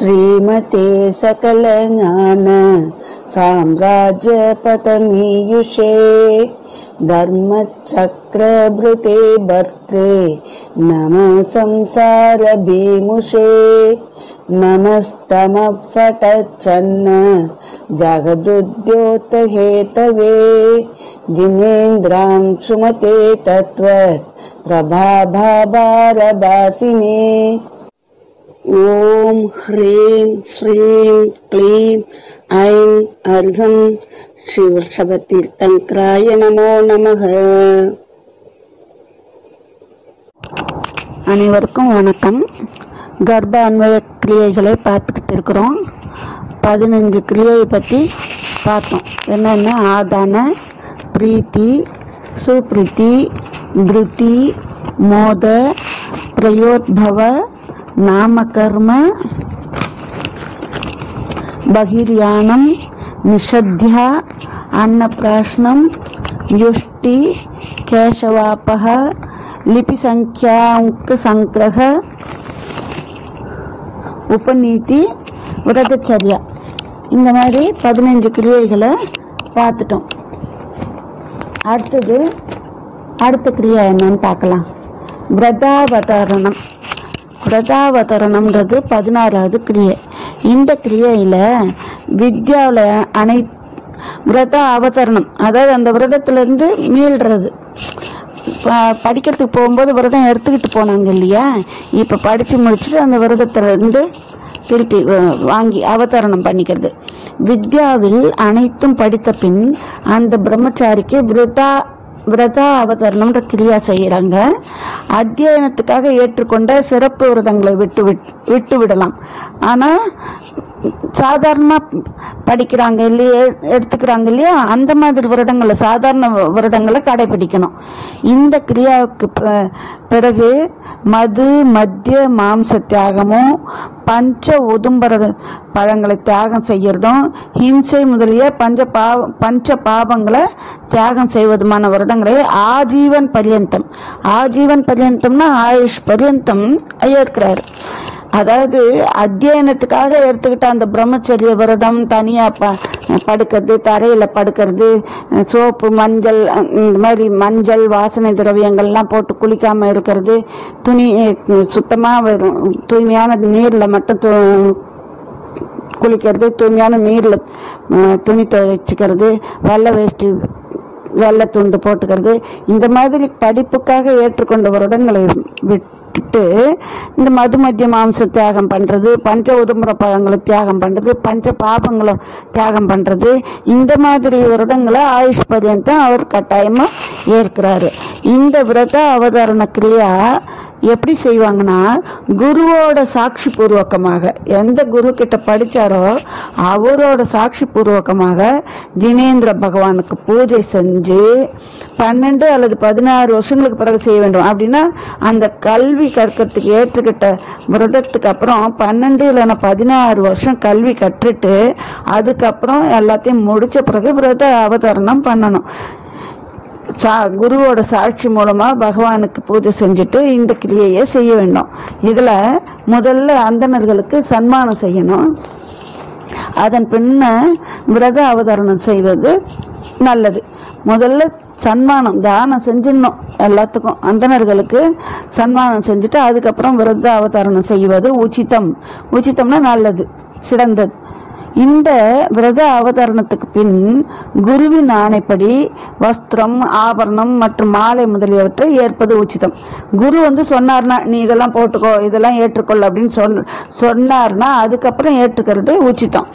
श्रीमते सकलज्ञान साम्राज्यपतमीयुषे धर्मचक्रभृते भर्त्रे नमः संसारभीमुषे नमस्तमफटच्छन्न जगदुद्योतहेतवे जिनेन्द्रां सुमते तत्त्वत् प्रभाभारभासिने ஓம் ஹ்ரீம் ஸ்ரீம் க்ளீம் ஐம் அர்கம் ஸ்ரீ வஷபதீர்த்தங்கராய நமோ நமக. அனைவருக்கும் வணக்கம். கர்ப்ப அன்வய கிரியைகளை பார்த்துக்கிட்டு இருக்கிறோம். பதினஞ்சு கிரியையை பற்றி பார்த்தோம். என்னென்ன? ஆதான பிரீத்தி சுப்ரீத்தி திருப்தி மோத பிரயோத்பவ நாமகர்ம बहिर्यानं निषद्या अन्नप्राशनं युष्टि केशवापः लिपिसङ्ख्याङ्कसङ्ग्रह உபநீதி விரதச்சரியா இந்த மாதிரி பதினஞ்சு கிரியைகளை பார்த்துட்டோம் அடுத்தது அடுத்த கிரியா என்னன்னு பார்க்கலாம் விரதாவதரணம் பிரஜாவதரணம்ன்றது பதினாறாவது கிரியை. இந்த கிரியையில் வித்யாவில் அனை விரத அவதரணம் அதாவது அந்த விரதத்துலேருந்து மீள்றது. படிக்கிறதுக்கு போகும்போது விரதம் எடுத்துக்கிட்டு போனாங்க இல்லையா? இப்போ படித்து முடிச்சுட்டு அந்த விரதத்துலேருந்து திருப்பி வ- வாங்கி அவதரணம் பண்ணிக்கிறது. வித்யாவில் அனைத்தும் படித்த பின் அந்த பிரம்மச்சாரிக்கு விரதா விரதா அவதரணம்ன்ற கிரியா செய்யறாங்க. அத்தியனத்துக்காக ஏற்றுக்கொண்ட சிறப்பு விரதங்களை விட்டு விட்- விட்டு விடலாம். ஆனா சாதாரணமா படிக்கிறாங்க இல்லையே எடுத்துக்கிறாங்க இல்லையா அந்த மாதிரி விரதங்களை சாதாரண விரதங்களை கடைபிடிக்கணும். இந்த கிரியாவுக்கு ப- பிறகு மது மத்திய மாம்ச தியாகமும் பஞ்ச உதும்பர பழங்களை தியாகம் செய்யறதும் ஹிம்சை முதலிய பஞ்ச பாவ பஞ்ச பாவங்களை தியாகம் செய்வதுமான விரதங்களை ஆஜீவன் பர்யந்தம். ஆஜீவன் பர்யந்தம்னா ஆயுஷ் பர்யந்தம் ஏற்கிறாரு. அதாவது அத்தியனத்துக்காக எடுத்துக்கிட்ட அந்த பிரம்மச்சரிய விரதம் தனியாக ப படுக்கிறது தரையில் படுக்கிறது சோப்பு மஞ்சள் இந்த மாதிரி மஞ்சள் வாசனை திரவியங்கள்லாம் போட்டு குளிக்காமல் இருக்கிறது துணி சுத்தமாக தூய்மையான நீரில் மட்டும் குளிக்கிறது தூய்மையான நீரில் துணி துவைச்சிக்கிறது வெள்ளை வேஷ்டி வெள்ளை துண்டு போட்டுக்கிறது. இந்த மாதிரி படிப்புக்காக ஏற்றுக்கொண்ட வருடங்களை விட்டுட்டு இந்த மது மத்திய மாம்ச தியாகம் பண்ணுறது பஞ்ச உதும்புற பழங்களை தியாகம் பண்ணுறது பஞ்ச பாபங்களை தியாகம் பண்ணுறது இந்த மாதிரி விரதங்களை ஆயுஷ் பர்யந்தம் அவர் கட்டாயமாக ஏற்கிறாரு. இந்த விரத அவதாரண கிரியா எப்படி செய்வாங்கன்னா குருவோட சாட்சி பூர்வகமாக எந்த குரு கிட்ட படித்தாரோ அவரோட சாட்சி பூர்வகமாக ஜினேந்திர பகவானுக்கு பூஜை செஞ்சு பன்னெண்டு அல்லது பதினாறு வருஷங்களுக்கு பிறகு செய்ய வேண்டும். அப்படின்னா அந்த கல்வி கற்கிறதுக்கு ஏற்றுக்கிட்ட விரதத்துக்கு அப்புறம் பன்னெண்டு இல்லைன்னா பதினாறு வருஷம் கல்வி கற்றுட்டு அதுக்கப்புறம் எல்லாத்தையும் முடித்த பிறகு விரத அவதரணம் பண்ணணும். சா குருவோட சாட்சி மூலமா பகவானுக்கு பூஜை செஞ்சுட்டு இந்த கிரியையை செய்ய வேண்டும். இதுல முதல்ல அந்தணர்களுக்கு சன்மானம் செய்யணும். அதன் பின்ன விரத அவதரணம் செய்வது நல்லது. முதல்ல சன்மானம் தானம் செஞ்சிடணும் எல்லாத்துக்கும். அந்தணர்களுக்கு சன்மானம் செஞ்சுட்டு அதுக்கப்புறம் விரத அவதாரணம் செய்வது உச்சிதம். உச்சிதம்னா நல்லது சிறந்தது. இந்த விரத அவதரணத்துக்கு பின் குருவின் ஆணைப்படி வஸ்திரம் ஆபரணம் மற்றும் மாலை முதலியவற்றை ஏற்பது உச்சிதம். குரு வந்து சொன்னார்னா நீ இதெல்லாம் போட்டுக்கோ இதெல்லாம் ஏற்றுக்கொள் அப்படின்னு சொன்ன சொன்னார்னா அதுக்கப்புறம் ஏற்றுக்கிறது உச்சிதம்.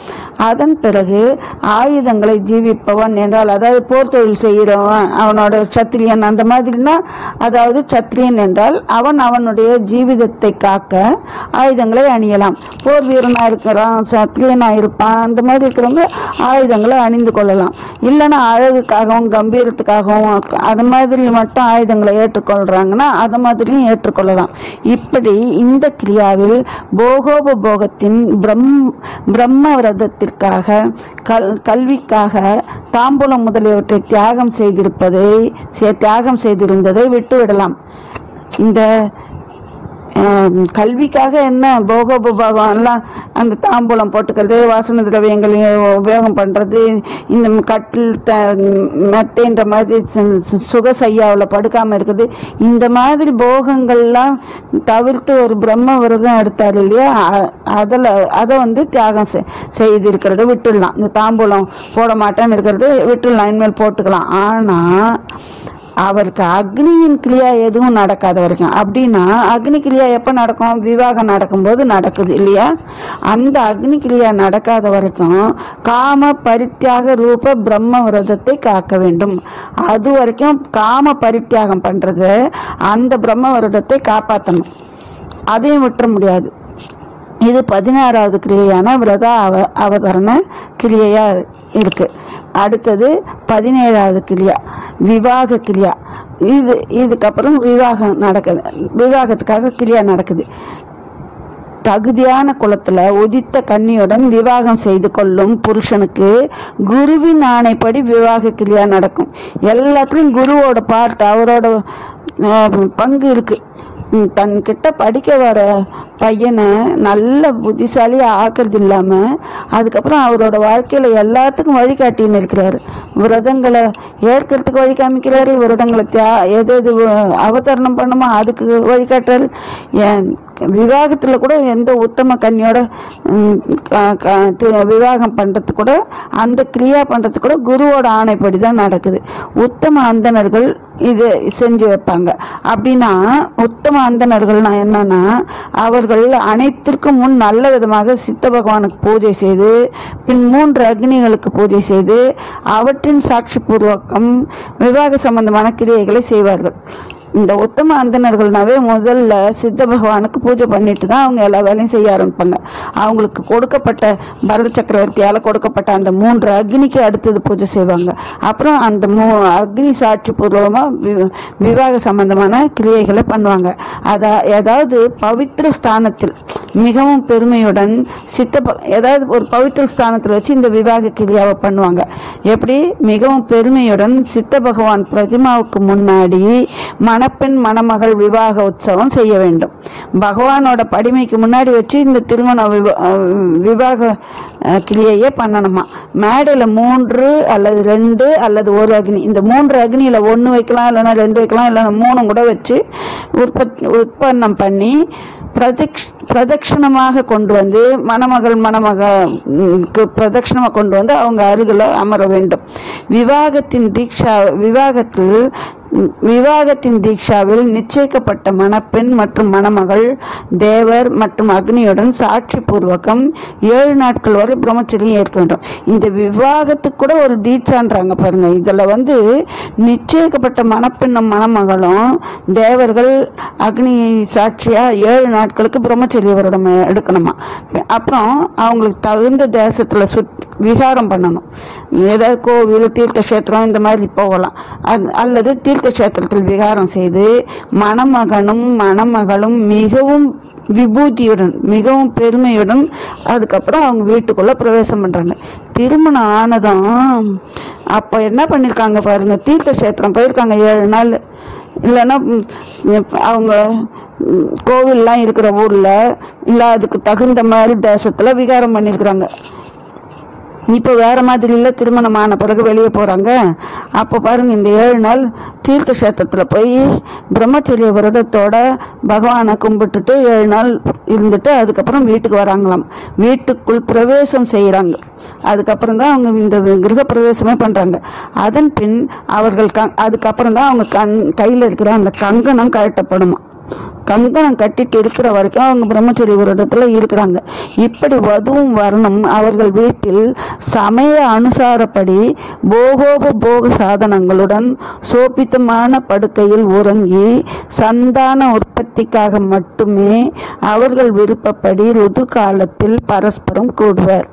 அதன் பிறகு ஆயுதங்களை ஜீவிப்பவன் என்றால் அதாவது போர் தொழில் செய்கிறவன் அவனோட சத்திரியன் அந்த மாதிரினா அதாவது சத்திரியன் என்றால் அவன் அவனுடைய ஜீவிதத்தை காக்க ஆயுதங்களை அணியலாம். போர் வீரனா இருக்கிறான் சத்திரியனா இருப்பான் அந்த மாதிரி இருக்கிறவங்க ஆயுதங்களை அணிந்து கொள்ளலாம். இல்லைன்னா அழகுக்காகவும் கம்பீரத்துக்காகவும் அது மாதிரி மட்டும் ஆயுதங்களை ஏற்றுக்கொள்றாங்கன்னா அது மாதிரியும் ஏற்றுக்கொள்ளலாம். இப்படி இந்த கிரியாவில் போகோபபோகத்தின் பிரம் பிரம்ம விரதத்திற்காக கல் கல்விக்காக தாம்பூலம் முதலியவற்றை தியாகம் செய்திருப்பதை தியாகம் செய்திருந்ததை விட்டுவிடலாம். இந்த கல்விக்காக என்ன? போகோபோகம் எல்லாம் அந்த தாம்பூலம் போட்டுக்கிறது வாசன திரவியங்கள் உபயோகம் பண்ணுறது இந்த கட்டில் த மெத்தைன்ற மாதிரி சு- சையாவில் படுக்காமல் இருக்குது. இந்த மாதிரி போகங்கள்லாம் தவிர்த்து ஒரு பிரம்ம விரதம் எடுத்தார் இல்லையா? அதில் அதை வந்து தியாகம் செ- செய்திருக்கிறத விட்டுடலாம். இந்த தாம்பூலம் போட மாட்டேன்னு இருக்கிறது விட்டுடலாம் இனிமேல் போட்டுக்கலாம். ஆனால் அவருக்கு அக்னியின் கிரியா எதுவும் நடக்காத வரைக்கும். அப்படின்னா அக்னி கிரியா எப்ப நடக்கும்? விவாகம் நடக்கும்போது நடக்குது இல்லையா? அந்த அக்னி கிரியா நடக்காத வரைக்கும் காம பரித்தியாக ரூப பிரம்ம விரதத்தை காக்க வேண்டும். அது வரைக்கும் காம பரித்தியாகம் பண்றது அந்த பிரம்ம விரதத்தை காப்பாற்றணும் அதையும் விட்டுற முடியாது. இது பதினாறாவது கிரியையான விரத அவ அவதரண கிரியையா இருக்கு. அடுத்தது பதினேழாவது கிரியா விவாக கிரியா. இது இதுக்கப்புறம் விவாகம் நடக்குது. விவாகத்துக்காக கிரியா நடக்குது. தகுதியான குலத்துல உதித்த கன்னியுடன் விவாகம் செய்து கொள்ளும் புருஷனுக்கு குருவின் ஆணைப்படி விவாக கிரியா நடக்கும். எல்லாத்துலயும் குருவோட பார்ட் அவரோட பங்கு இருக்கு. தன்கிட்ட படிக்க வர பையனை நல்ல புத்திசாலியா ஆக்குறது இல்லாம அதுக்கப்புறம் அவரோட வாழ்க்கையில எல்லாத்துக்கும் வழிகாட்டின்னு இருக்கிறாரு. விரதங்களை ஏற்கிறதுக்கு வழி காமிக்கிறாரு விரதங்களை தியா எது எது அவதரணம் பண்ணுமோ அதுக்கு வழிகாட்டுறாரு ஏன் விவாகத்தில் கூட எந்த உத்தம கன்னியோட விவாகம் பண்ணுறது கூட அந்த கிரியா பண்ணுறது கூட குருவோட ஆணைப்படி தான் நடக்குது. உத்தம அந்தனர்கள் இது செஞ்சு வைப்பாங்க. அப்படின்னா உத்தம அந்தனர்கள்னா என்னன்னா அவர்கள் அனைத்திற்கும் முன் நல்ல விதமாக சித்த பகவானுக்கு பூஜை செய்து பின் மூன்று அக்னிகளுக்கு பூஜை செய்து அவற்றின் சாட்சி பூர்வகம் விவாக சம்பந்தமான கிரியைகளை செய்வார்கள். இந்த உத்தம அந்தனர்கள்னாவே முதல்ல சித்த பகவானுக்கு பூஜை பண்ணிட்டு தான் அவங்க எல்லா வேலையும் செய்ய ஆரம்பிப்பாங்க. அவங்களுக்கு கொடுக்கப்பட்ட பரத சக்கரவர்த்தியால கொடுக்கப்பட்ட அந்த மூன்று அக்னிக்கு அடுத்தது பூஜை செய்வாங்க. அப்புறம் அந்த மூ அக்னி சாட்சி பூர்வமா வி- விவாக சம்பந்தமான கிரியைகளை பண்ணுவாங்க. அதா ஏதாவது பவித்திர ஸ்தானத்தில் மிகவும் பெருமையுடன் சித்த ப- ஏதாவது ஒரு பவித்திர ஸ்தானத்தில் வச்சு இந்த விவாக கிரியாவை பண்ணுவாங்க. எப்படி? மிகவும் பெருமையுடன் சித்த பகவான் பிரதிமாவுக்கு முன்னாடி மன மணப்பெண் மணமகள் விவாக உற்சவம் செய்ய வேண்டும். பகவானோட படிமைக்கு முன்னாடி வச்சு இந்த திருமண விவா- விவாக கிளியையே பண்ணணுமா? மேடையில் மூன்று அல்லது ரெண்டு அல்லது ஒரு அக்னி. இந்த மூன்று அக்னியில் ஒன்று வைக்கலாம் இல்லைன்னா ரெண்டு வைக்கலாம் இல்லைன்னா மூணும் கூட வச்சு உற்பத் உற்பத்தம் பண்ணி பிரதக்ஷ் பிரதட்சணமாக கொண்டு வந்து மணமகள் மணமகனுக்கு பிரதட்சணமாக கொண்டு வந்து அவங்க அருகில் அமர வேண்டும். விவாகத்தின் தீக்ஷா விவாகத்தில் விவாகத்தின் தீக்ஷாவில் நிச்சயிக்கப்பட்ட மணப்பெண் மற்றும் மணமகள் தேவர் மற்றும் அக்னியுடன் சாட்சி பூர்வகம் ஏழு நாட்கள் வரை பிரம்மச்சரியம் ஏற்க வேண்டும். இந்த விவாகத்துக்கு கூட ஒரு தீட்சான்றாங்க பாருங்க. இதுல வந்து நிச்சயிக்கப்பட்ட மணப்பெண்ணும் மணமகளும் தேவர்கள் அக்னி சாட்சியா ஏழு நாட்களுக்கு பிரம்மச்சரிய விரதம் எடுக்கணுமா? அப்புறம் அவங்களுக்கு தகுந்த தேசத்துல சுட் விகாரம் பண்ணணும். ஏதாவது கோவில் தீர்த்த கஷேத்திரம் இந்த மாதிரி போகலாம். அல்லது தீர்த்த கஷேத்திரத்தில் விகாரம் செய்து மணமகனும் மணமகளும் மிகவும் விபூதியுடன் மிகவும் பெருமையுடன் அதுக்கப்புறம் அவங்க வீட்டுக்குள்ள பிரவேசம் பண்றாங்க. திருமணம் ஆனதும் அப்ப என்ன பண்ணிருக்காங்க பாருங்க தீர்த்த கஷேத்திரம் போயிருக்காங்க ஏழு நாள். இல்லைன்னா அவங்க கோவில்லாம் இருக்கிற ஊர்ல இல்ல அதுக்கு தகுந்த மாதிரி தேசத்துல விகாரம் பண்ணிருக்கிறாங்க. இப்போ வேற மாதிரி இல்ல திருமணம் ஆன பிறகு வெளியே போறாங்க. அப்போ பாருங்க இந்த ஏழு நாள் தீர்த்த கஷேத்திரத்துல போய் பிரம்மச்சரிய விரதத்தோட பகவானை கும்பிட்டுட்டு ஏழு நாள் இருந்துட்டு அதுக்கப்புறம் வீட்டுக்கு வராங்களாம். வீட்டுக்குள் பிரவேசம் செய்யறாங்க அதுக்கப்புறம் தான் அவங்க இந்த கிரக பிரவேசமே பண்றாங்க. அதன் பின் அவர்கள் க அதுக்கப்புறம் தான் அவங்க கண் கையில இருக்கிற அந்த கங்கணம் கழட்டப்படுமா கங்கணம் கட்டிட்டு இருக்கிற வரைக்கும் அவங்க பிரம்மச்சரி விரதத்துல இருக்கிறாங்க. இப்படி வதுவும் வரணும் அவர்கள் வீட்டில் சமய அனுசாரப்படி போகோப போக சாதனங்களுடன் சோபித்தமான படுக்கையில் உறங்கி சந்தான உற்பத்திக்காக மட்டுமே அவர்கள் விருப்பப்படி ருது காலத்தில் பரஸ்பரம் கூடுவர்.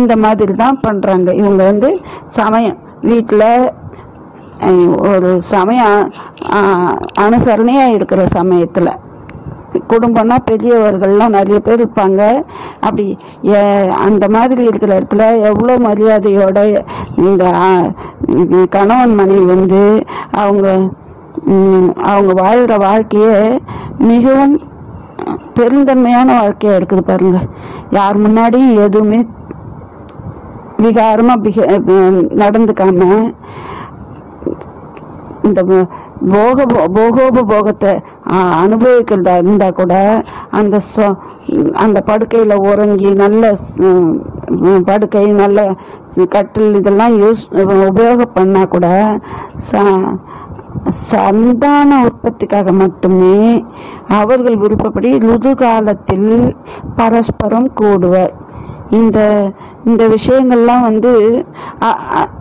இந்த மாதிரி தான் பண்றாங்க. இவங்க வந்து சமயம் வீட்டில் ஒரு சமய அனுசரணையாக அனுசரணையா இருக்கிற சமயத்துல. குடும்பம்னா பெரியவர்கள்லாம் நிறைய பேர் இருப்பாங்க. அப்படி அந்த மாதிரி இருக்கிற இடத்துல எவ்வளோ மரியாதையோட இந்த கணவன் மனைவி வந்து அவங்க அவங்க வாழ்கிற வாழ்க்கையை மிகவும் பெருந்தன்மையான வாழ்க்கையாக இருக்குது பாருங்க. யார் முன்னாடியும் எதுவுமே விகாரமாக பிஹே நடந்துக்காம இந்த போக போகோபபோகத்தை அனுபவிக்கிறதா இருந்தா கூட அந்த சொ- அந்த படுக்கையில உறங்கி நல்ல படுக்கை நல்ல கட்டில் இதெல்லாம் யூஸ் உபயோகம் பண்ணா கூட ச- சந்தான உற்பத்திக்காக மட்டுமே அவர்கள் விருப்பப்படி ருது காலத்தில் பரஸ்பரம் கூடுவர். இந்த இந்த விஷயங்கள்லாம் வந்து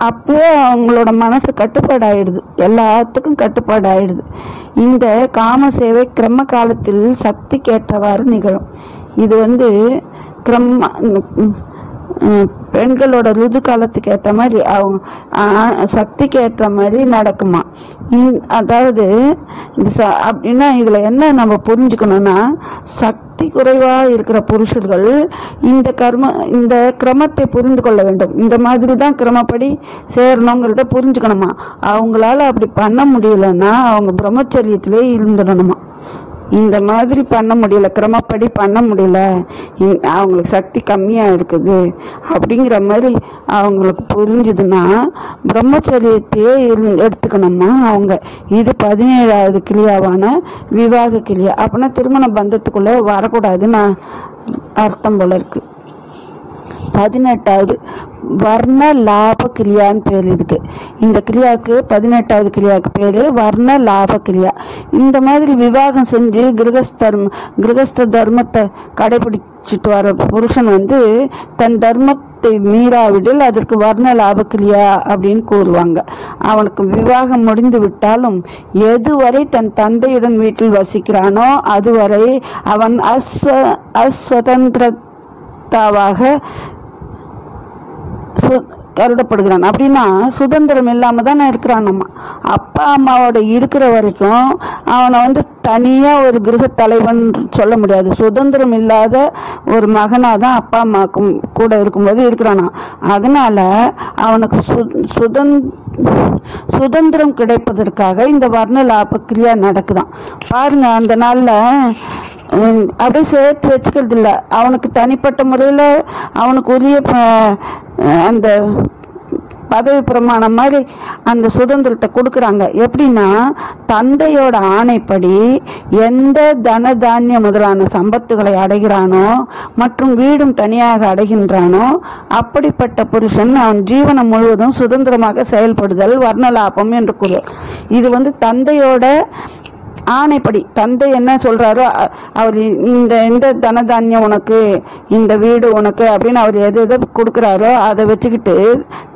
அப்போ அவங்களோட மனசு கட்டுப்பாடு ஆயிடுது எல்லாத்துக்கும் கட்டுப்பாடு ஆயிடுது இந்த காம சேவை கிரம காலத்தில் சக்திக்கேற்றவாறு நிகழும். இது வந்து கிரம பெண்களோட ருது காலத்துக்கு ஏற்ற மாதிரி அவங்க சக்திக்கு ஏற்ற மாதிரி நடக்குமா? அதாவது ச- அப்படின்னா இதுல என்ன நம்ம புரிஞ்சுக்கணும்னா சக்தி குறைவா இருக்கிற புருஷர்கள் இந்த கர்ம இந்த கிரமத்தை புரிந்து கொள்ள வேண்டும். இந்த மாதிரி தான் கிரமப்படி சேரணுங்கிறத புரிஞ்சுக்கணுமா? அவங்களால அப்படி பண்ண முடியலன்னா அவங்க பிரம்மச்சரியத்திலே இருந்துடணுமா? இந்த மாதிரி பண்ண முடியல கிரமப்படி பண்ண முடியல. அவங்களுக்கு சக்தி கம்மியாக இருக்குது. அப்படிங்கிற மாதிரி அவங்களுக்கு புரிஞ்சுதுன்னா பிரம்மச்சரியத்தையே எடுத்துக்கணுமா அவங்க இது பதினேழாவது கிளியாவான விவாக கிளியா. அப்படின்னா திருமண பந்தத்துக்குள்ளே வரக்கூடாதுன்னு அர்த்தம் போல இருக்குது பதினெட்டாவது வர்ண லாப கிரியான்னு பேர் இதுக்கு இந்த கிளியாவுக்கு பதினெட்டாவது கிளியாவுக்கு பேர் வர்ண லாப கிரியா இந்த மாதிரி விவாகம் செஞ்சு கிரகஸ்தர்ம கிரகஸ்த தர்மத்தை கடைபிடிச்சிட்டு வர புருஷன் வந்து தன் தர்மத்தை மீறாவிடில் அதற்கு வர்ண லாப கிரியா அப்படின்னு கூறுவாங்க. அவனுக்கு விவாகம் முடிந்து விட்டாலும் எதுவரை தன் தந்தையுடன் வீட்டில் வசிக்கிறானோ அதுவரை அவன் அஸ்வ அஸ்வதந்திரத்தாவாக கருதப்படுகிறான். அப்படின்னா சுதந்திரம் இல்லாம தானே இருக்கிறான் நம்ம. அப்பா அம்மாவோட இருக்கிற வரைக்கும் அவனை வந்து தனியா ஒரு கிரக தலைவன் சொல்ல முடியாது. சுதந்திரம் இல்லாத ஒரு மகனா தான் அப்பா அம்மாக்கும் கூட இருக்கும்போது இருக்கிறானா. அதனால அவனுக்கு சு- சுதந் சுதந்திரம் கிடைப்பதற்காக இந்த வர்ண லாப கிரியா நடக்குதான். பாருங்க அந்த நாள்ல அப்படியே சேர்த்து வச்சுக்கிறது இல்லை அவனுக்கு தனிப்பட்ட முறையில் அவனுக்கு உரிய ப- அந்த பதவி பிரமாணம் மாதிரி அந்த சுதந்திரத்தை கொடுக்குறாங்க. எப்படின்னா தந்தையோட ஆணைப்படி எந்த தன தானிய முதலான சம்பத்துகளை அடைகிறானோ மற்றும் வீடும் தனியாக அடைகின்றானோ அப்படிப்பட்ட புருஷன் அவன் ஜீவனம் முழுவதும் சுதந்திரமாக செயல்படுதல் வர்ணலாபம் என்று கூறு. இது வந்து தந்தையோட ஆணைப்படி தந்தை என்ன சொல்றாரோ அவர் இந்த இந்த தனதானியம் உனக்கு இந்த வீடு உனக்கு அப்படின்னு அவர் எது எது கொடுக்குறாரோ அதை வச்சுக்கிட்டு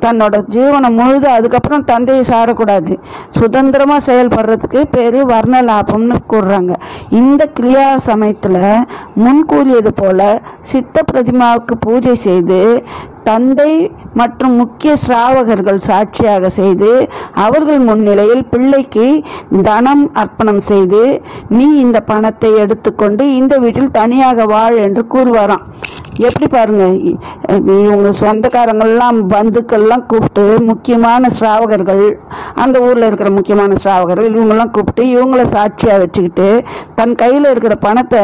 தன்னோட ஜீவனம் முழுது அதுக்கப்புறம் தந்தையை சாரக்கூடாது. சுதந்திரமாக செயல்படுறதுக்கு பேர் வர்ண லாபம்னு கூறுறாங்க. இந்த கிரியா சமயத்தில் முன்கூறியது போல சித்த பிரதிமாவுக்கு பூஜை செய்து தந்தை மற்றும் முக்கிய சிராவகர்கள் சாட்சியாக செய்து அவர்கள் முன்னிலையில் பிள்ளைக்கு தனம் அர்ப்பணம் செய்து நீ இந்த பணத்தை எடுத்துக்கொண்டு இந்த வீட்டில் தனியாக வாழ் என்று கூறுவாராம். எப்படி பாருங்க இவங்க சொந்தக்காரங்கள்லாம் பந்துக்கள்லாம் கூப்பிட்டு முக்கியமான சிராவகர்கள் அந்த ஊரில் இருக்கிற முக்கியமான சிராவகர்கள் இவங்கெல்லாம் கூப்பிட்டு இவங்கள சாட்சியாக வச்சுக்கிட்டு தன் கையில் இருக்கிற பணத்தை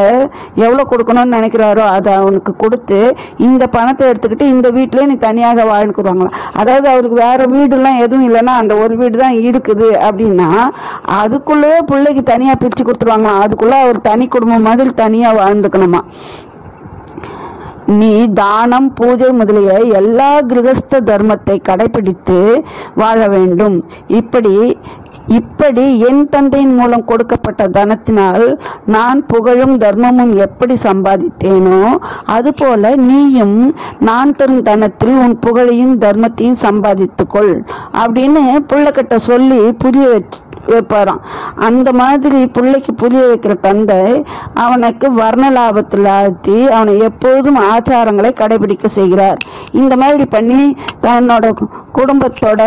எவ்வளோ கொடுக்கணும்னு நினைக்கிறாரோ அதை அவனுக்கு கொடுத்து இந்த பணத்தை எடுத்துக்கிட்டு இந்த வீட்டிலே நீ தனியாக வாழ்ந்துக்குவாங்களாம் அதாவது அவருக்கு வேறு வீடுலாம் எதுவும் இல்லைன்னா அந்த ஒரு வீடு தான் இருக்குது அப்படின்னா அதுக்குள்ளேயே பிள்ளைக்கு தனியாக பிரித்து கொடுத்துருவாங்களாம் அதுக்குள்ளே அவர் தனி குடும்பம் மாதிரி தனியாக வாழ்ந்துக்கணுமா? நீ தானம் பூஜை முதலிய எல்லா கிரகஸ்த தர்மத்தை கடைபிடித்து வாழ வேண்டும். இப்படி இப்படி என் தந்தையின் மூலம் கொடுக்கப்பட்ட தனத்தினால் நான் புகழும் தர்மமும் எப்படி சம்பாதித்தேனோ அதுபோல நீயும் நான் தரும் தனத்தில் உன் புகழையும் தர்மத்தையும் சம்பாதித்துக்கொள் அப்படின்னு புள்ளக்கிட்ட சொல்லி புரிய வச்சு வைப்பாராம். அந்த மாதிரி பிள்ளைக்கு புரிய வைக்கிற தந்தை அவனுக்கு வர்ண லாபத்தில் ஆழ்த்தி அவனை எப்போதும் ஆச்சாரங்களை கடைபிடிக்க செய்கிறார். இந்த மாதிரி பண்ணி தன்னோட குடும்பத்தோட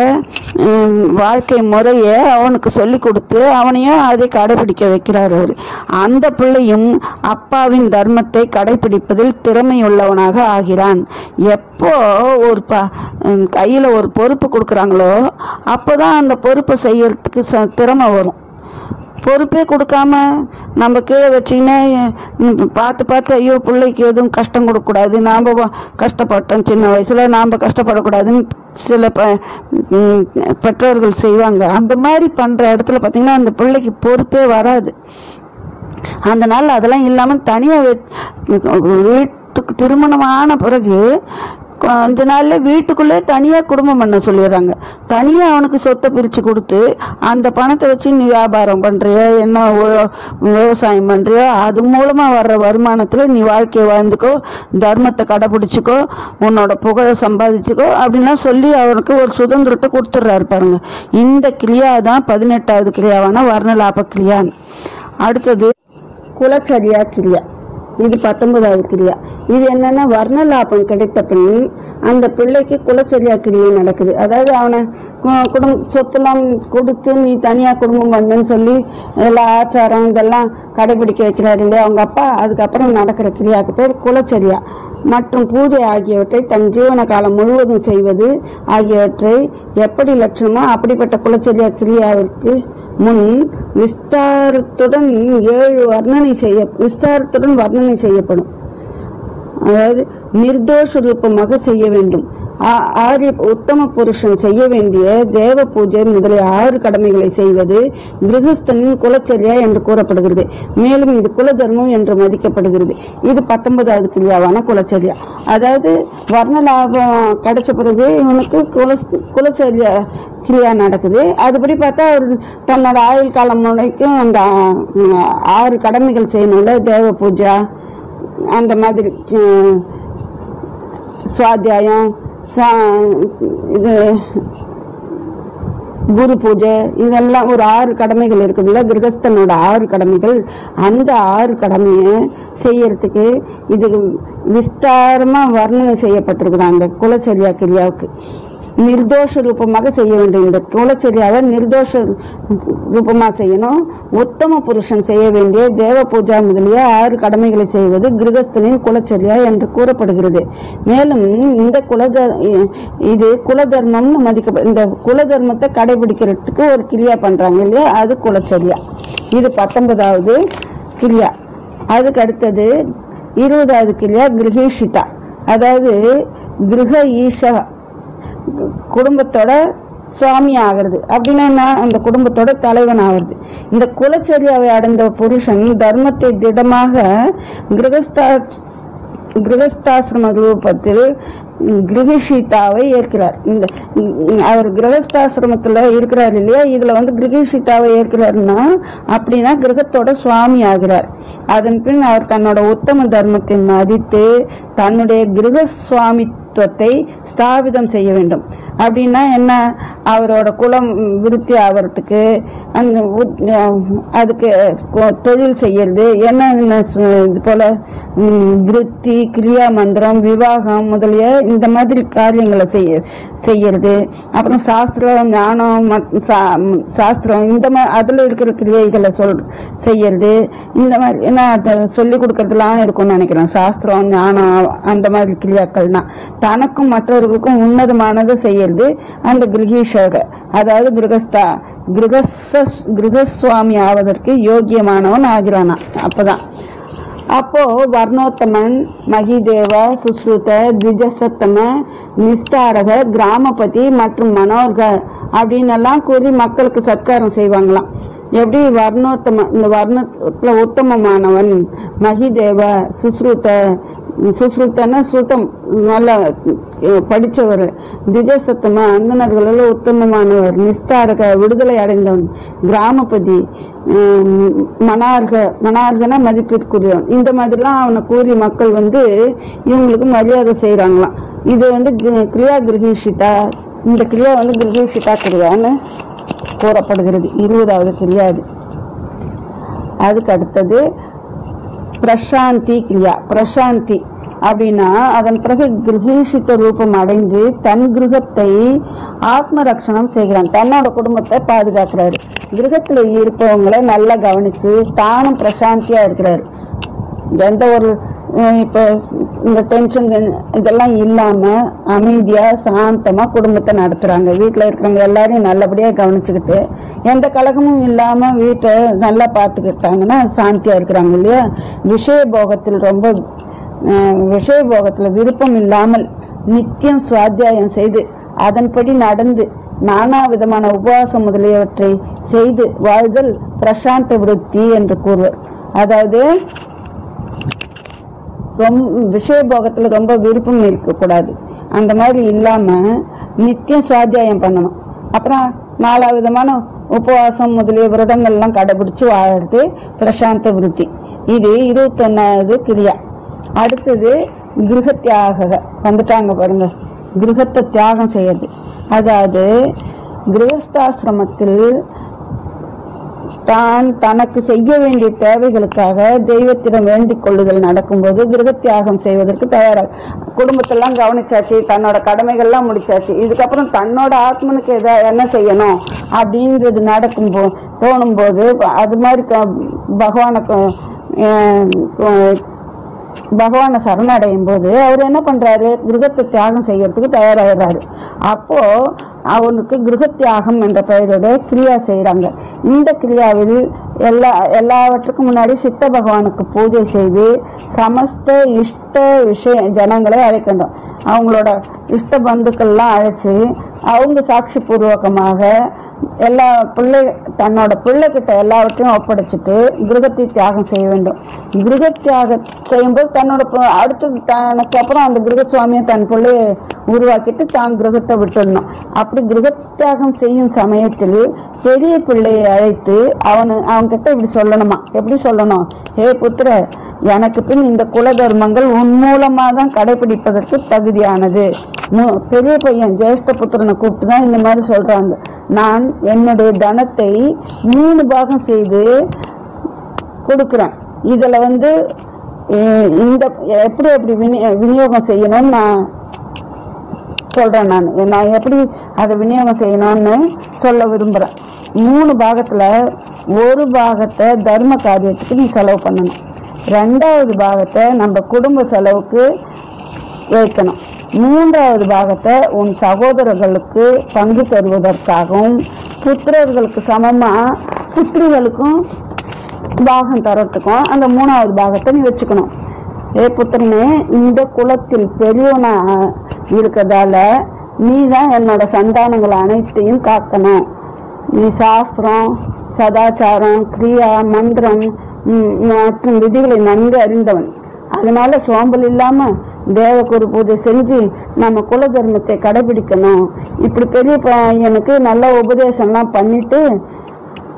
வாழ்க்கை முறையை அவனுக்கு சொல்லி கொடுத்து அவனையும் அதை கடைபிடிக்க வைக்கிறார் அவர். அந்த பிள்ளையும் அப்பாவின் தர்மத்தை கடைபிடிப்பதில் திறமையுள்ளவனாக ஆகிறான். எப்போ ஒரு ப கையில் ஒரு பொறுப்பு கொடுக்குறாங்களோ அப்போதான் அந்த பொறுப்பை செய்யறதுக்கு திறமை வரும். பொறுப்பே கொடுக்காம நம்ம கீழே வச்சிங்கன்னா பார்த்து பார்த்து ஐயோ பிள்ளைக்கு எதுவும் கஷ்டம் கொடுக்கக்கூடாது நாம் கஷ்டப்பட்டோம் சின்ன வயசில் நாம் கஷ்டப்படக்கூடாதுன்னு சில ப பெற்றோர்கள் செய்வாங்க. அந்த மாதிரி பண்ணுற இடத்துல பார்த்திங்கன்னா அந்த பிள்ளைக்கு பொறுப்பே வராது. அந்த நாள் அதெல்லாம் இல்லாமல் தனியாக வீட்டுக்கு திருமணமான பிறகு கொஞ்ச நாள்ல வீட்டுக்குள்ளே தனியாக குடும்பம் பண்ண சொல்லிடுறாங்க. தனியாக அவனுக்கு சொத்தை பிரித்து கொடுத்து அந்த பணத்தை வச்சு நீ வியாபாரம் பண்ணுறியோ என்ன விவசாயம் பண்ணுறியோ அது மூலமாக வர்ற வருமானத்தில் நீ வாழ்க்கையை வாழ்ந்துக்கோ தர்மத்தை கடைப்பிடிச்சிக்கோ உன்னோட புகழை சம்பாதிச்சுக்கோ அப்படின்லாம் சொல்லி அவனுக்கு ஒரு சுதந்திரத்தை கொடுத்துட்றாரு பாருங்க. இந்த கிரியா தான் பதினெட்டாவது கிரியாவான வர்ணலாப கிரியான்னு. அடுத்தது குலச்சரியா கிரியா. இது பத்தொன்பதாவது கிரியா இது என்னன்னா வர்ணலாபம் கிடைத்த பின் அந்த பிள்ளைக்கு குலச்சரியா கிரியை நடக்குது. அதாவது அவனை குடும்ப சொத்தெல்லாம் கொடுத்து நீ தனியா குடும்பம் பண்ணுன்னு சொல்லி எல்லா ஆச்சாரம் இதெல்லாம் கடைபிடிக்க வைக்கிறாரு இல்லையா? அவங்க அப்பா அதுக்கப்புறம் நடக்கிற கிரியாவுக்கு பேர் குலச்சரியா. மற்றும் பூஜை ஆகியவற்றை தன் ஜீவன காலம் முழுவதும் செய்வது ஆகியவற்றை எப்படி லட்சணமோ அப்படிப்பட்ட குலச்சரியா கிரியாவிற்கு முன் விஸ்தாரத்துடன் ஏழு வர்ணனை செய்ய விஸ்தாரத்துடன் வர்ணனை செய்யப்படும். அதாவது நிர்தோஷ ரூபமாக செய்ய வேண்டும். ஆரிய உத்தம புருஷன் செய்ய வேண்டிய தேவ பூஜை முதலிய ஆறு கடமைகளை செய்வது கிரகஸ்தனின் குலச்சரியா என்று கூறப்படுகிறது. மேலும் இது குல தர்மம் என்று மதிக்கப்படுகிறது. இது பத்தொன்பதாவது கிரியாவான குலச்சரியா. அதாவது வர்ண லாபம் கிடைச்ச பிறகு இவனுக்கு குல குலச்சரியா கிரியா நடக்குது. அதுபடி பார்த்தா அவர் தன்னோட ஆயுள் காலம் முறைக்கும் அந்த ஆறு கடமைகள் செய்யணும்ல தேவ பூஜா அந்த மாதிரி சுவாத்தியாயம் இது குரு பூஜை இதெல்லாம் ஒரு ஆறு கடமைகள் இருக்குதுல்ல கிரகஸ்தனோட ஆறு கடமைகள். அந்த ஆறு கடமையை செய்யறதுக்கு இது விஸ்தாரமாக வர்ணனை செய்யப்பட்டிருக்குது அந்த குலச்சரியா கிரியாவுக்கு. நிர்தோஷ ரூபமாக செய்ய வேண்டும். இந்த குலச்சரியாவை நிர்தோஷ ரூபமாக செய்யணும். உத்தம புருஷன் செய்ய வேண்டிய தேவ பூஜா முதலிய ஆறு கடமைகளை செய்வது கிரகஸ்தனின் குலச்சரியா என்று கூறப்படுகிறது. மேலும் இந்த குல இது குல தர்மம்னு மதிக்க இந்த குல தர்மத்தை கடைபிடிக்கிறதுக்கு ஒரு கிரியா பண்றாங்க இல்லையா? அது குலச்சரியா. இது பத்தொன்பதாவது கிரியா. அதுக்கு அடுத்தது இருபதாவது கிரியா கிரகீஷிதா. அதாவது கிரக ஈஷா. குடும்பத்தோட சுவாமி ஆகிறது. அப்படின்னா என்ன? அந்த குடும்பத்தோட தலைவன் ஆகிறது. இந்த குலச்சரியாவை அடைந்த புருஷன் தர்மத்தை திடமாக கிரகஸ்தா கிரகஸ்தாசிரம ரூபத்தில் கிரகிஷிதாவை ஏற்கிறார். இந்த அவர் கிரகஸ்தாசிரமத்தில் இருக்கிறார் இல்லையா? இதில் வந்து கிரகிஷிதாவை ஏற்கிறாருன்னா அப்படின்னா கிரகத்தோட சுவாமி ஆகிறார். அதன் பின் அவர் தன்னோட உத்தம தர்மத்தை மதித்து தன்னுடைய கிரக தத்துவத்தை ஸ்தாபிதம் செய்ய வேண்டும். அப்படின்னா என்ன? அவரோட குலம் விருத்தி ஆகிறதுக்கு அந்த அதுக்கு கொ- தொழில் செய்யறது என்ன இது போல விருத்தி கிரியா மந்திரம் விவாகம் முதலிய இந்த மாதிரி காரியங்களை செய்ய செய்யறது. அப்புறம் சாஸ்திரம் ஞானம் மத்- சா- சாஸ்திரம் இந்த மாதிரி அதில் இருக்கிற கிரியைகளை சொல் செய்யறது. இந்த மாதிரி என்ன அதை சொல்லி கொடுக்கறதுலாம் இருக்கும்னு நினைக்கிறேன். சாஸ்திரம் ஞானம் அந்த மாதிரி கிரியாக்கள்னா. தனக்கும் மற்றவர்களுக்கும் உன்னதமானது செய்யறது அந்த கிரகீஷக அதாவது கிரகஸ்தா கிரகஸ்த கிரகஸ்வாமி ஆவதற்கு யோக்கியமானவன் ஆகிறானா. அப்பதான். அப்போ வர்ணோத்தமன் மகிதேவ சுஸ்ருத திஜசத்தம நிஸ்தாரக கிராமபதி மற்றும் மனோர்க அப்படின்னு எல்லாம் கூறி மக்களுக்கு சத்காரம் செய்வாங்களாம். எப்படி வர்ணோத்தம இந்த வர்ணத்துல உத்தமமானவன் மகிதேவ சுஸ்ருத சுஸ்ருத்தன சுத்தம் நல்லா படித்தவர் படிச்சவர். திஜசத்தம அந்தனர்களில் உத்தமமானவர். நிஸ்தாரக விடுதலை அடைந்தவன். கிராமபதி மனார்க மனார்கன மதிப்பிற்குரியவன். இந்த மாதிரிலாம் அவனை கூறி மக்கள் வந்து இவங்களுக்கு மரியாதை செய்கிறாங்களாம் இது வந்து கி- கிரியா கிரகிஷிதா இந்த கிரியா வந்து கிரகிஷிதா கிரியான்னு கூறப்படுகிறது. இருபதாவது கிரியா அது அதுக்கு அடுத்தது பிரசாந்தி கிரியா பிரசாந்தி அப்படின்னா அதன் பிறகு கிரகீஷித்த ரூபம் அடைந்து தன் கிரகத்தை ஆத்ம ரக்ஷணம் செய்கிறான். தன்னோட குடும்பத்தை பாதுகாக்கிறாரு. கிரகத்துல இருப்பவங்களை நல்லா கவனிச்சு தானும் பிரசாந்தியா இருக்கிறாரு. எந்த ஒரு இப்போ இந்த டென்ஷன் இதெல்லாம் இல்லாமல் அமைதியாக சாந்தமாக குடும்பத்தை நடத்துகிறாங்க வீட்டில் இருக்கிறவங்க எல்லாரையும் நல்லபடியாக கவனிச்சுக்கிட்டு எந்த கழகமும் இல்லாமல் வீட்டை நல்லா பார்த்துக்கிட்டாங்கன்னா சாந்தியாக இருக்கிறாங்க இல்லையா? விஷய போகத்தில் ரொம்ப விஷய போகத்தில் விருப்பம் இல்லாமல் நித்தியம் சுவாத்தியாயம் செய்து அதன்படி நடந்து நானா விதமான உபவாசம் முதலியவற்றை செய்து வாழ்தல் பிரசாந்த விருத்தி என்று கூறுவர். அதாவது ரொம்ப விஷய போகத்தில் ரொம்ப விருப்பம் இருக்கக்கூடாது. அந்த மாதிரி இல்லாம நித்தியம் சுவாத்தியாயம் பண்ணணும். அப்புறம் நாலா விதமான உபவாசம் முதலிய விரதங்கள்லாம் கடைபிடிச்சு வாழறது பிரசாந்த விருத்தி. இது இருபத்தொன்னாவது கிரியா. அடுத்தது கிரக தியாக வந்துட்டாங்க பாருங்க கிரகத்தை தியாகம் செய்யறது. அதாவது கிரகஸ்தாசிரமத்தில் தான் தனக்கு செய்ய வேண்டிய தேவைகளுக்காக தெய்வத்திடம் வேண்டிக் கொள்ளுதல் நடக்கும்போது கிரக தியாகம் செய்வதற்கு தயாராக. குடும்பத்தெல்லாம் கவனிச்சாச்சு தன்னோட கடமைகள்லாம் முடிச்சாச்சு. இதுக்கப்புறம் தன்னோட ஆத்மனுக்கு எதா என்ன செய்யணும் அப்படின்றது நடக்கும் போ தோணும் போது அது மாதிரி க- பகவானுக்கு பகவானை சரணடையும் போது அவர் என்ன பண்றாரு? கிரகத்தை தியாகம் செய்யறதுக்கு தயாராகிறாரு அப்போ அவனுக்கு கிரக தியாகம் என்ற பெயரோட கிரியா செய்யறாங்க இந்த கிரியாவில் எல்லா எல்லாவற்றுக்கும் முன்னாடி சித்த பகவானுக்கு பூஜை செய்து சமஸ்த இஷ்ட விஷய ஜனங்களை அழைக்கின்றோம். அவங்களோட இஷ்ட பந்துக்கள்லாம் அழைச்சி அவங்க சாட்சி பூர்வகமாக எல்லா பிள்ளை தன்னோட பிள்ளைகிட்ட எல்லாவற்றையும் ஒப்படைச்சிட்டு கிரகத்தை தியாகம் செய்ய வேண்டும். கிரக தியாகம் செய்யும்போது தன்னோட அடுத்து அடுத்தது தனக்கு அப்புறம் அந்த கிரக சுவாமியை தன் பிள்ளைய உருவாக்கிட்டு தான் கிரகத்தை விட்டுடணும். அப்படி கிரக தியாகம் செய்யும் சமயத்தில் பெரிய பிள்ளையை அழைத்து அவனு அவன்கிட்ட இப்படி சொல்லணுமா? எப்படி சொல்லணும்? ஹே புத்திர எனக்கு பின் இந்த குல தர்மங்கள் உன் மூலமா தான் கடைபிடிப்பதற்கு தகுதியானது. பெரிய பையன் ஜேஷ்ட புத்திரனை கூப்பிட்டு தான் இந்த மாதிரி சொல்றாங்க. நான் என்னுடைய தனத்தை மூணு பாகம் செய்து கொடுக்குறேன். இதில் வந்து இந்த எப்படி எப்படி விநிய விநியோகம் செய்யணும்னு நான் சொல்கிறேன் நான். நான் எப்படி அதை விநியோகம் செய்யணும்னு சொல்ல விரும்புகிறேன் மூணு பாகத்தில் ஒரு பாகத்தை தர்ம காரியத்துக்கு நீ செலவு பண்ணணும். ரெண்டாவது பாகத்தை நம்ம குடும்ப செலவுக்கு வைக்கணும் மூன்றாவது பாகத்தை உன் சகோதரர்களுக்கு பங்கு தருவதற்காகவும் புத்திரர்களுக்கு சமமா புத்திரிகளுக்கும் பாகம் தரத்துக்கும் அந்த மூணாவது பாகத்தை நீ வச்சுக்கணும். ஏ புத்திரனே இந்த குலத்தில் பெரியவனா இருக்கிறதால நீ தான் என்னோட சந்தானங்கள் அனைத்தையும் காக்கணும். நீ சாஸ்திரம் சதாச்சாரம் கிரியா மந்திரம் மற்றும் விதிகளை நன்கு அறிந்தவன். அதனால சோம்பல் இல்லாம தேவகுரு பூஜை செஞ்சு நம்ம குல தர்மத்தை கடைபிடிக்கணும். இப்படி பெரிய பையனுக்கு நல்ல உபதேசம்லாம் பண்ணிட்டு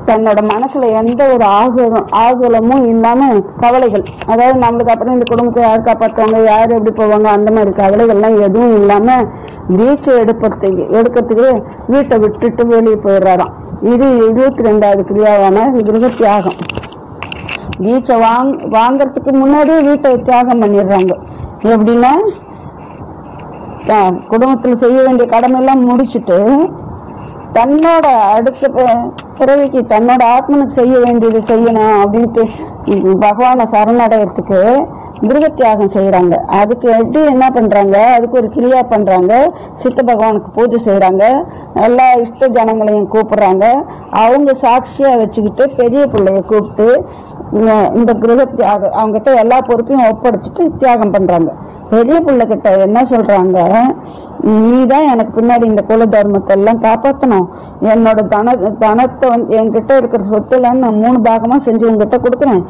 தன்னோட மனசுல எந்த ஒரு ஆகுலம் ஆகுலமும் இல்லாம கவலைகள். அதாவது நம்மளுக்கு அப்புறம் இந்த குடும்பத்தை யார் காப்பாற்றுவாங்க யார் எப்படி போவாங்க அந்த மாதிரி கவலைகள்லாம் எதுவும் இல்லாம வீச்சை எடுப்பதுக்கு எடுக்கிறதுக்கு வீட்டை விட்டுட்டு வெளியே போயிடுறாராம். இது இருபத்தி ரெண்டாவது கிரியாவான கிரக தியாகம் வீட்டை வாங் வாங்கறதுக்கு முன்னாடியே வீட்டை தியாகம் பண்ணிடுறாங்க. எப்படின்னா குடும்பத்தில் செய்ய வேண்டிய கடமை எல்லாம் முடிச்சுட்டு தன்னோட அடுத்த பிறவிக்கு தன்னோட ஆத்மனுக்கு செய்ய வேண்டியது செய்யணும் அப்படின்ட்டு பகவானை சரணடைகிறதுக்கு மிருக தியாகம் செய்யறாங்க அதுக்கு எப்படி என்ன பண்றாங்க? அதுக்கு ஒரு கிரியா பண்றாங்க. சித்த பகவானுக்கு பூஜை செய்யறாங்க எல்லா இஷ்ட ஜனங்களையும் கூப்பிடுறாங்க. அவங்க சாட்சியாக வச்சுக்கிட்டு பெரிய பிள்ளைய கூப்பிட்டு இந்த- கிரக தியாக அவங்ககிட்ட எல்லா பொறுப்பையும் ஒப்படைச்சிட்டு தியாகம் பண்றாங்க. பெரிய பிள்ளைகிட்ட என்ன சொல்றாங்க? நீ தான் எனக்கு பின்னாடி இந்த குல தர்மத்தை எல்லாம் காப்பாத்தணும். என்னோட தன தனத்தை வந்து என்கிட்ட இருக்கிற சொத்துல நான் மூணு பாகமா செஞ்சு உங்ககிட்ட கொடுக்குறேன்.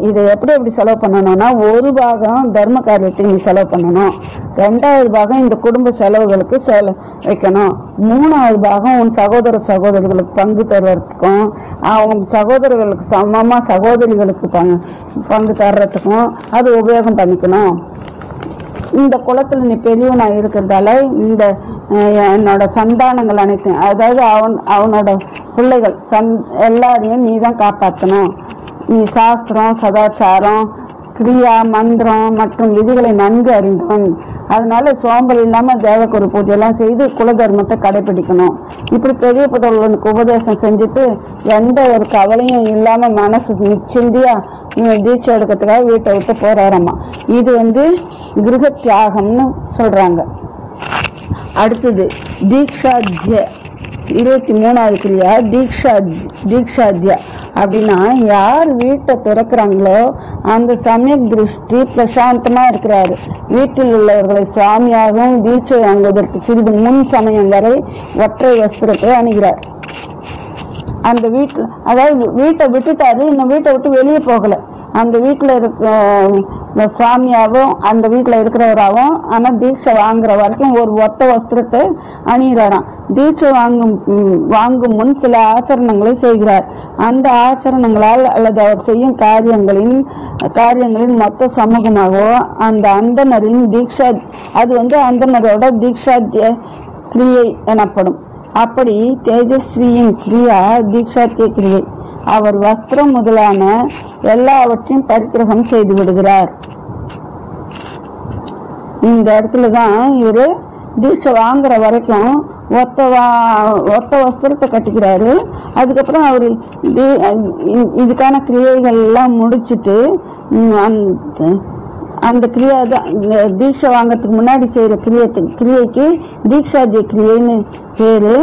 இதை எப்படி எப்படி செலவு பண்ணணும்னா ஒரு பாகம் தர்ம காரியத்துக்கு நீ செலவு பண்ணணும். ரெண்டாவது பாகம் இந்த குடும்ப செலவுகளுக்கு செல வைக்கணும். மூணாவது பாகம் உன் சகோதர சகோதரிகளுக்கு பங்கு தருவதற்கும் அவங்க சகோதரர்களுக்கு சமமா சகோதரிகளுக்கு பங்கு பங்கு தர்றதுக்கும் அது உபயோகம் பண்ணிக்கணும். இந்த குளத்தில் நீ பெரியவனா இருக்கிறதால இந்த என்னோட சந்தானங்கள் அனைத்தையும் அதாவது அவன் அவனோட பிள்ளைகள் சந் எல்லாரையும் நீ தான் காப்பாற்றணும் நீ சாஸ்திரம் சதாச்சாரம் கிரியா மந்திரம் மற்றும் விதிகளை நன்கு அறிந்தவன். அதனால சோம்பல் இல்லாம தேவக்குரு பூஜை எல்லாம் செய்து குலதர்மத்தை கடைபிடிக்கணும். இப்படி பெரிய புதல்வனுக்கு உபதேசம் செஞ்சுட்டு எந்த ஒரு கவலையும் இல்லாம மனசு நிச்சந்தியா இவன் தீட்சை எடுக்கிறதுக்காக வீட்டை விட்டு போறாராமா. இது வந்து கிரக தியாகம்னு சொல்றாங்க. அடுத்தது தீக்ஷாத்ய இருபத்தி மூணாவது கிரியா தீக்ஷா தீக்ஷாத்யா. அப்படின்னா யார் வீட்டை திறக்கிறாங்களோ அந்த சமயக் திருஷ்டி பிரசாந்தமாக இருக்கிறாரு. வீட்டில் உள்ளவர்களை சுவாமியாகவும் தீட்சை வாங்குவதற்கு சிறிது முன் சமயம் வரை ஒற்றை வஸ்திரத்தை அணுகிறார். அந்த வீட்டில் அதாவது வீட்டை விட்டுட்டாரு இன்னும் வீட்டை விட்டு வெளியே போகலை. அந்த வீட்டில் இருக்க சுவாமியாகவும் அந்த வீட்டில் இருக்கிறவராகவும் ஆனால் தீட்சை வாங்குற வரைக்கும் ஒரு ஒத்த வஸ்திரத்தை அணிகிறாராம் தீட்சை வாங்கும் வாங்கும் முன் சில ஆச்சரணங்களை செய்கிறார். அந்த ஆச்சரணங்களால் அல்லது அவர் செய்யும் காரியங்களின் காரியங்களின் மொத்த சமூகமாகவோ அந்த அந்தனரின் தீக்ஷா அது வந்து அந்தனரோட தீக்ஷாத்திய கிரியை எனப்படும். அப்படி தேஜஸ்வியின் கிரியா தீக்ஷாத்திய கிரியை. அவர் வஸ்திரம் முதலான எல்லாவற்றையும் பரிகிரகம் செய்து விடுகிறார். இந்த இடத்துல தான் இவரு தீட்சை வாங்குற வரைக்கும் ஒத்த வா ஒத்த வஸ்திரத்தை கட்டிக்கிறாரு. அதுக்கப்புறம் அவர் இதுக்கான கிரியைகள் எல்லாம் முடிச்சுட்டு அந்த அந்த கிரியா தான் தீட்சை வாங்கறதுக்கு முன்னாடி செய்யற கிரியை கிரியைக்கு தீட்சாதி கிரியைன்னு பேரு.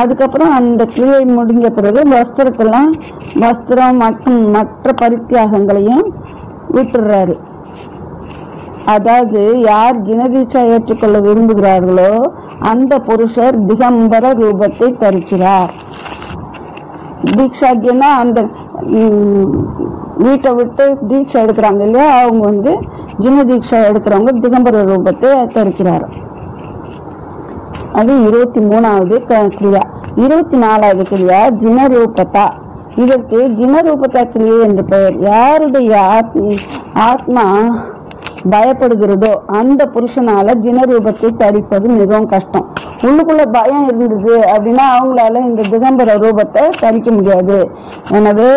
அதுக்கப்புறம் அந்த கிரியை முடிஞ்ச பிறகு வஸ்திரத்தெல்லாம் வஸ்திரம் மற்றும் மற்ற பரித்தியாகங்களையும் விட்டுடுறாரு அதாவது யார் ஜினதீட்சா ஏற்றுக்கொள்ள விரும்புகிறார்களோ அந்த புருஷர் திகம்பர ரூபத்தை தரிக்கிறார். தீட்சாத்தியன்னா அந்த வீட்டை விட்டு தீட்சை எடுக்கிறாங்க இல்லையா? அவங்க வந்து ஜின தீட்சை எடுக்கிறவங்க திகம்பர ரூபத்தை தரிக்கிறார். அது இருபத்தி மூணாவது கிரியா. இருபத்தி நாலாவது கிரியா ஜினரூபதா இதற்கு ஜினரூபதா கிரியை என்று பெயர். யாருடைய ஆத்மா பயப்படுகிறதோ அந்த புருஷனால ஜினரூபத்தை தரிப்பது மிகவும் கஷ்டம். உள்ளுக்குள்ள பயம் இருந்தது அப்படின்னா அவங்களால இந்த திகம்பர ரூபத்தை தரிக்க முடியாது. எனவே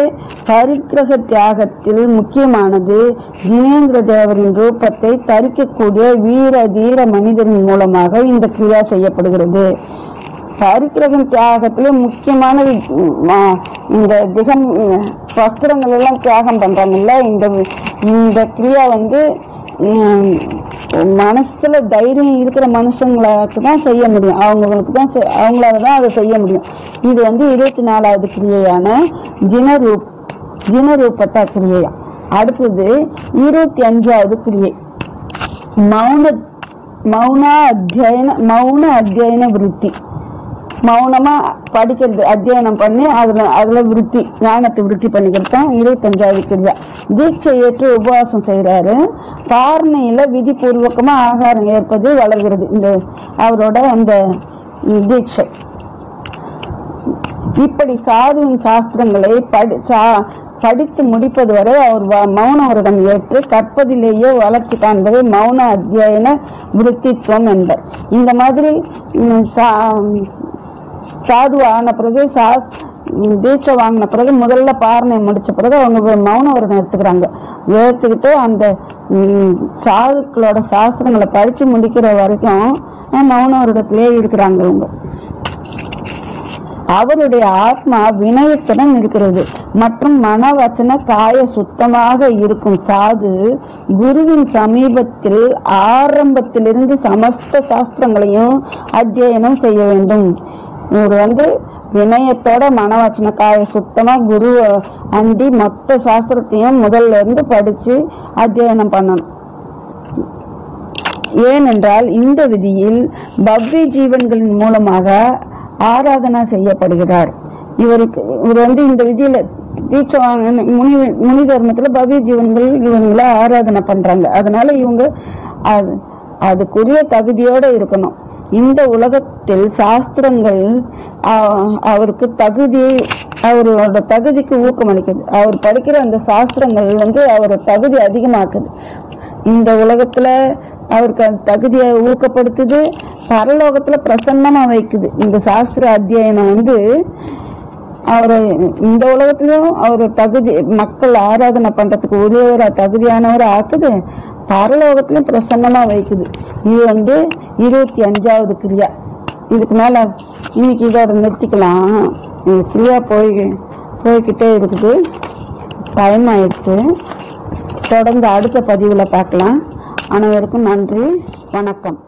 பரிக்கிரக தியாகத்தில் முக்கியமானது ஜினேந்திர தேவரின் ரூபத்தை தரிக்கக்கூடிய வீர தீர மனிதரின் மூலமாக இந்த கிரியா செய்யப்படுகிறது. பரிக்கிரகம் தியாகத்துல முக்கியமானது இந்த திகம் வஸ்திரங்கள் எல்லாம் தியாகம் பண்றாங்கல்ல இந்த இந்த கிரியா வந்து மனசுல தைரியம் இருக்கிற மனுஷங்களுக்கு தான் செய்ய முடியும். அவங்களுக்கு தான் அவங்களால தான் அதை செய்ய முடியும். இது வந்து இருபத்தி நாலாவது கிரியையான ஜினரூப் ஜினரூபத்தா கிரியையா அடுத்தது இருபத்தி அஞ்சாவது கிரியை. மௌன மௌன அத்தியன மௌன அத்தியன விருத்தி. மௌனமா படிக்கிறது அத்தியாயனம் பண்ணி அதுல அதுல விருத்தி ஞானத்தை விருத்தி பண்ணிக்கிறது தான் இருபத்தஞ்சாவது கிரியா. தீட்சை ஏற்று உபவாசம் செய்யறாரு தாரணையில விதிபூர்வகமா ஆகாரம் ஏற்பது வளர்கிறது. இந்த அவரோட அந்த தீட்சை. இப்படி சாதுவின் சாஸ்திரங்களை படி சா- படித்து முடிப்பது வரை அவர் வ- ஏற்று கற்பதிலேயே வளர்ச்சி காண்பது மௌன அத்தியாயன விருத்தித்துவம் என்பர். இந்த மாதிரி சா- சாது ஆன பிறகு சாஸ் தீட்சை வாங்கின பிறகு முதல்ல பாரணை முடிச்ச பிறகு அவங்க மௌன விரதம் எடுத்துக்கிறாங்க. எடுத்துக்கிட்டு அந்த சாதுக்களோட சாஸ்திரங்களை படிச்சு முடிக்கிற வரைக்கும் மௌன விரதத்திலே இருக்கிறாங்க இவங்க. அவருடைய ஆத்மா வினயத்துடன் இருக்கிறது. மற்றும் மனவச்சன காய சுத்தமாக இருக்கும் சாது குருவின் சமீபத்தில் ஆரம்பத்திலிருந்து சமஸ்த சாஸ்திரங்களையும் அத்தியனம் செய்ய வேண்டும். இவர் வந்து வினயத்தோட மனவச்சன சுத்தமாக சுத்தமா குரு அண்டி மொத்த சாஸ்திரத்தையும் முதல்ல இருந்து படிச்சு அத்தியனம் பண்ணணும். ஏனென்றால் இந்த விதியில் பவ்ய ஜீவன்களின் மூலமாக ஆராதனா செய்யப்படுகிறார். இவருக்கு இவர் வந்து இந்த விதியில தீட்சை வாங்க முனி முனி தர்மத்துல பவ்ய ஜீவன்கள் இவங்களை ஆராதனை பண்றாங்க. அதனால இவங்க அது அதுக்குரிய தகுதியோட இருக்கணும். இந்த உலகத்தில் சாஸ்திரங்கள் அவருக்கு தகுதி அவரோட தகுதிக்கு ஊக்கமளிக்குது அவர் படிக்கிற அந்த சாஸ்திரங்கள் வந்து அவரோட தகுதி அதிகமாக்குது. இந்த உலகத்துல அவருக்கு அந்த தகுதியை ஊக்கப்படுத்துது பரலோகத்துல பிரசன்னமா வைக்குது. இந்த சாஸ்திர அத்தியனம் வந்து அவரை இந்த உலகத்திலும் அவர் தகுதி மக்கள் ஆராதனை பண்றதுக்கு உரியவரா தகுதியானவரை ஆக்குது. பரலோகத்திலையும் பிரசன்னமாக வைக்குது. இது வந்து இருபத்தி அஞ்சாவது கிரியா. இதுக்கு மேலே இன்னைக்கு இதோட நிறுத்திக்கலாம். இந்த கிரியா போய் போய்கிட்டே இருக்குது. டைம் ஆயிடுச்சு. தொடர்ந்து அடுத்த பதிவில் பார்க்கலாம். அனைவருக்கும் நன்றி. வணக்கம்.